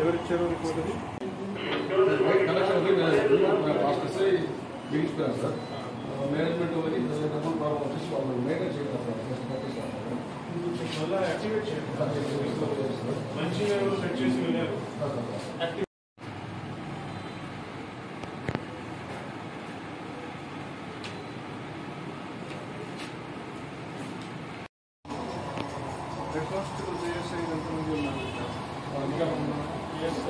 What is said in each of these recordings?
ఎవరిచ్చారో report అది బిగించుకున్నాను sir management వచ్చి డబ్బులు ప్రాబ్లం వచ్చేసి వాళ్ళు మెయింటైన్ చేయడం మళ్ళీ యాక్టివేట్ చేయండి మంచిగా ఎవరు సెట్ చేసి వెళ్ళారు యాక్టివేట్ హెడ్ కానిస్టేబుల్ ఏఎస్ఐ ఎంతమంది ఉన్నారు ఇంకా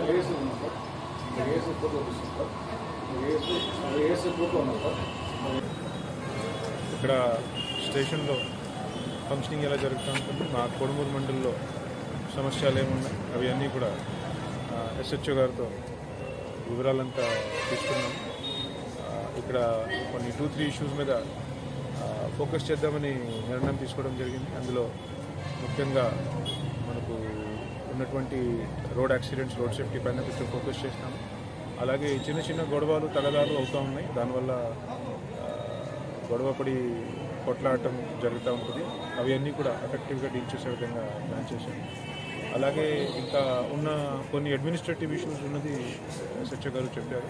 ఏఎస్ ఉన్నాం సార్ ఏఎస్ ఫోటో ఇక్కడ స్టేషన్లో ఫంక్షనింగ్ ఎలా జరుగుతూ ఉంటుంది మా కొడుమూరు మండలిలో సమస్యలు ఏమున్నాయి అవి అన్నీ కూడా ఎస్హెచ్ఓ గారితో వివరాలంతా తీసుకున్నాం ఇక్కడ కొన్ని టూ త్రీ ఇష్యూస్ మీద ఫోకస్ చేద్దామని నిర్ణయం తీసుకోవడం జరిగింది. అందులో ముఖ్యంగా మనకు ఉన్నటువంటి రోడ్ యాక్సిడెంట్స్ రోడ్ సేఫ్టీ పైన కొంచెం ఫోకస్ చేస్తాము. అలాగే చిన్న చిన్న గొడవలు తగదాలు అవుతూ ఉన్నాయి. దానివల్ల గొడవపడి కొట్లాడటం జరుగుతూ ఉంటుంది. అవి అన్నీ కూడా ఎఫెక్టివ్గా డీల్ చేసే విధంగా ప్లాన్ చేశాం అలాగే ఇంకా ఉన్న కొన్ని అడ్మినిస్ట్రేటివ్ ఇష్యూస్ ఉన్నది సత్య గారు చెప్పారు.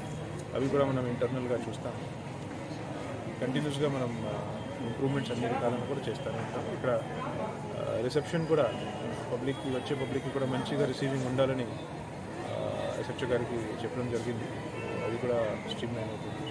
అవి కూడా మనం ఇంటర్నల్గా చూస్తాం. కంటిన్యూస్గా మనం ఇంప్రూవ్మెంట్స్ అన్ని రకాలను కూడా చేస్తూనే. ఉంటాం ఇక్కడ రిసెప్షన్ కూడా పబ్లిక్కి వచ్చే పబ్లిక్కి కూడా మంచిగా రిసీవింగ్ ఉండాలని ఎస్ఎఫ్ఓ గారికి చెప్పడం జరిగింది. అది కూడా స్ట్రీమ్ లైన్ అవుతుంది.